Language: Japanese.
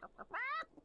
Quack!